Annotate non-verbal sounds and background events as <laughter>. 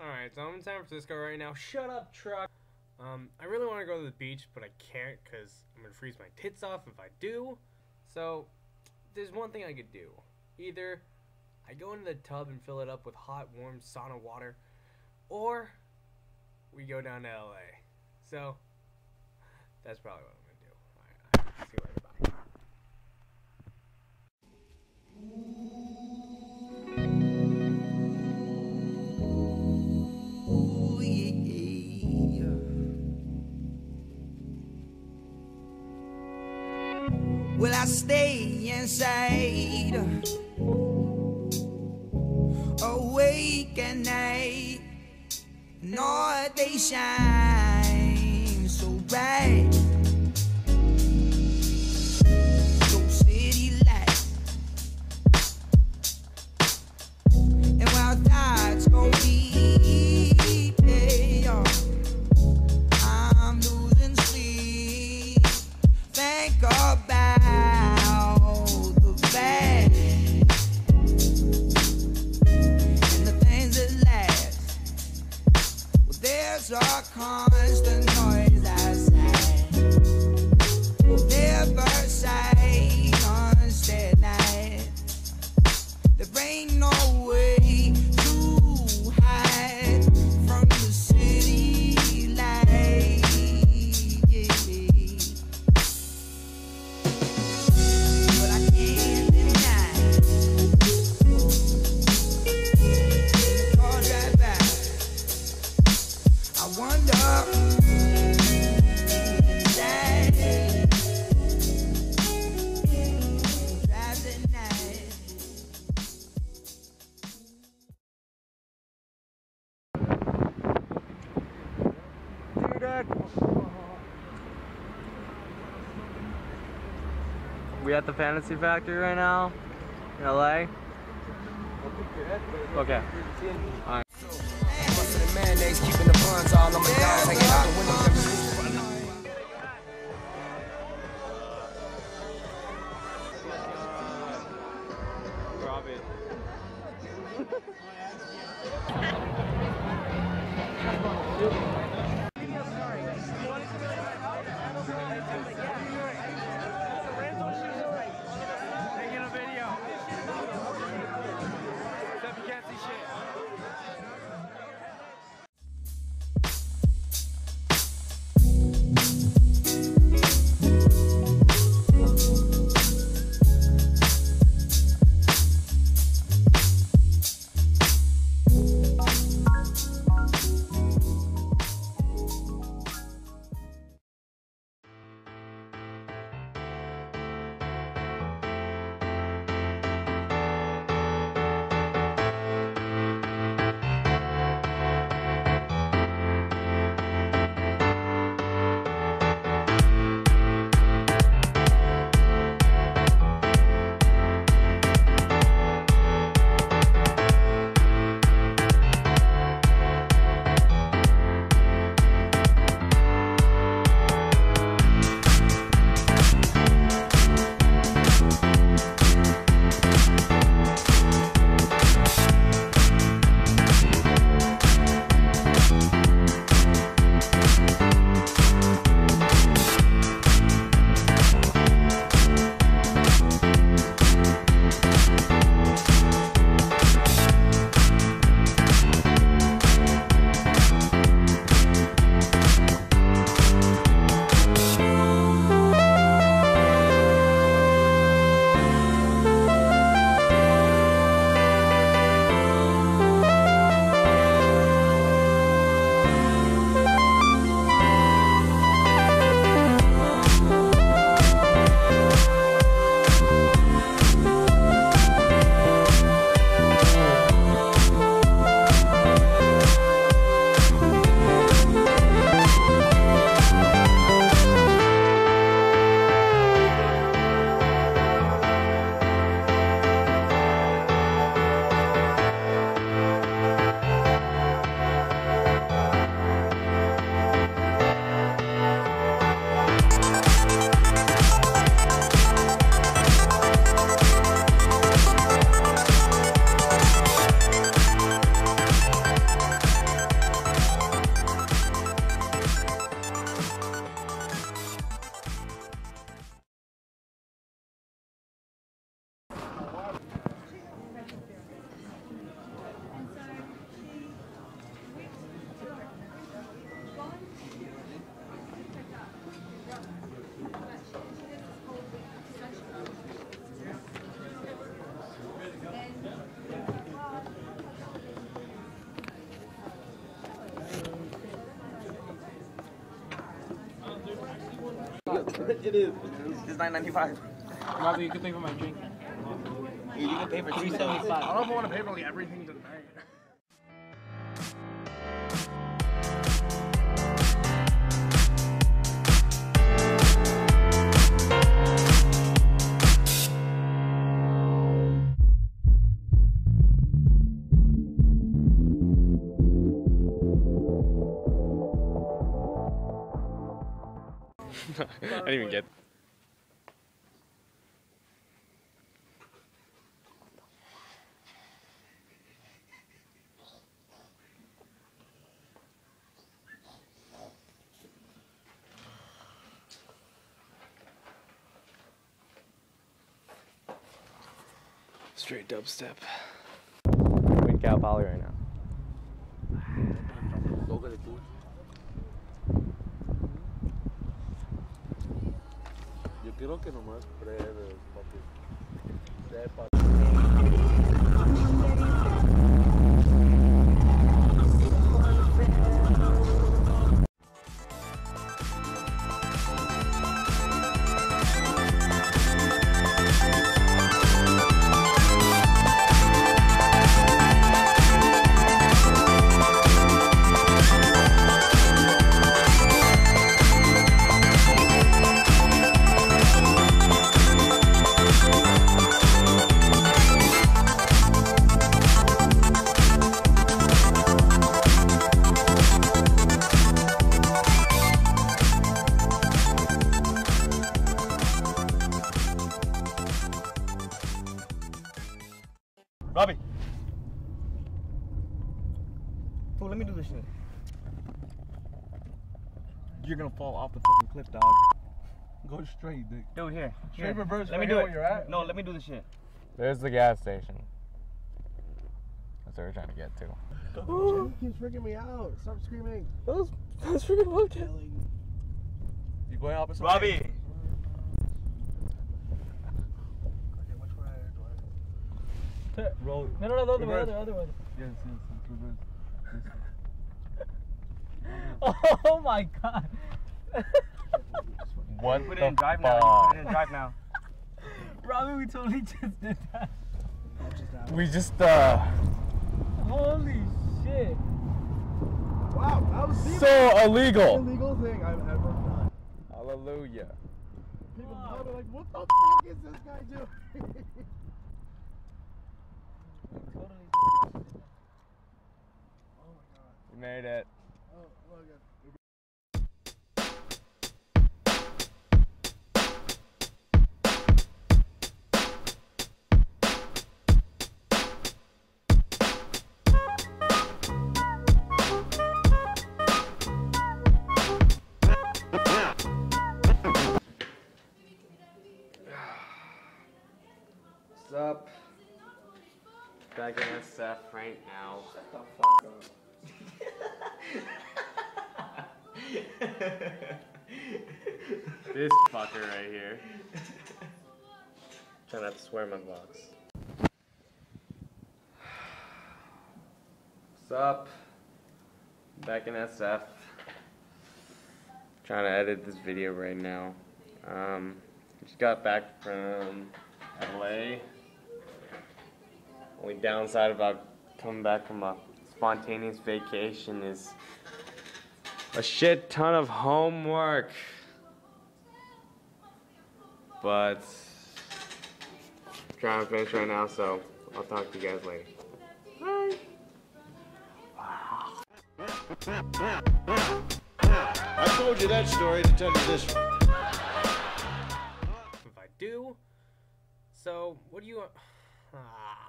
Alright, so I'm in San Francisco right now. Shut up, truck. Um, I really want to go to the beach, but I can't because I'm going to freeze my tits off if I do. So, there's one thing I could do. Either I go into the tub and fill it up with hot, warm sauna water, or we go down to LA. So, that's probably what I'm going to do. Alright, see you later. Bye. Will I stay inside? Awake at night, North they shine so bright. There's at the Fantasy Factory right now in LA. Okay. My dogs, <laughs> <laughs> It is. It's nine ninety five. Robbie, you can pay for my drink. You can pay for Three two seventy seventy five. I don't know if I want to pay for like everything I didn't even get. Straight dubstep. I'm in Cal Poly right now. Creo que nomás breves, papi. Sepa. Fool, let me do this shit. You're gonna fall off the fucking cliff, dog. Go straight, dick. Dude, here. Straight here. reverse Let right me do here it. where you're at? No, let me do this shit. There's the gas station. That's what we're trying to get to. Keeps freaking me out. Stop screaming. That was, that was freaking low You going opposite? Robbie. Okay, which way do I? Roll. No, no, no, the other way, Reverse. other, other way. Yes, yes, it's reverse. This <laughs> Oh my god. <laughs> What Put it the in drive now. You fuck? put it in drive now. Robbie, we totally just did that. We just uh Holy shit. Wow, that was the so illegal. illegal thing I've ever done. Hallelujah. People Wow. probably like, what the fuck is this guy doing? <laughs> SF right now. Shut the fuck up This fucker right here. Trying not to swear in my vlogs. What's up? Back in SF. Trying to edit this video right now. Um, just got back from LA. Only downside about coming back from a spontaneous vacation is a shit ton of homework. But trying to finish right now, so I'll talk to you guys later. Bye. I told you that story to tell you this one. If I do, so what do you? Ah.